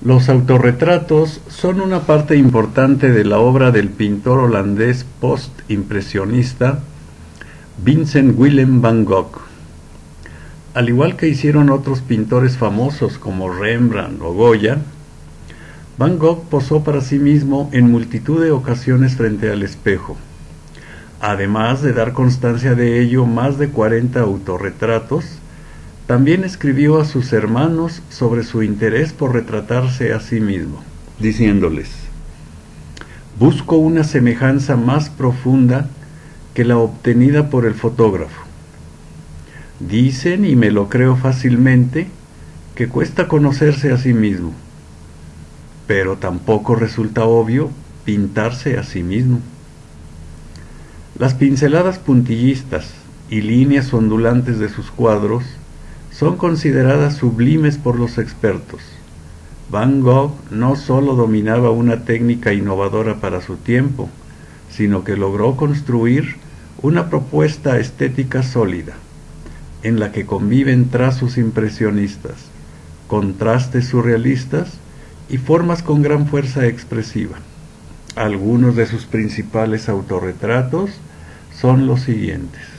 Los autorretratos son una parte importante de la obra del pintor holandés post-impresionista Vincent Willem van Gogh. Al igual que hicieron otros pintores famosos como Rembrandt o Goya, Van Gogh posó para sí mismo en multitud de ocasiones frente al espejo. Además de dar constancia de ello más de 40 autorretratos, también escribió a sus hermanos sobre su interés por retratarse a sí mismo, diciéndoles, Busco una semejanza más profunda que la obtenida por el fotógrafo. Dicen, y me lo creo fácilmente, que cuesta conocerse a sí mismo, pero tampoco resulta obvio pintarse a sí mismo. Las pinceladas puntillistas y líneas ondulantes de sus cuadros son consideradas sublimes por los expertos. Van Gogh no sólo dominaba una técnica innovadora para su tiempo, sino que logró construir una propuesta estética sólida, en la que conviven trazos impresionistas, contrastes surrealistas y formas con gran fuerza expresiva. Algunos de sus principales autorretratos son los siguientes.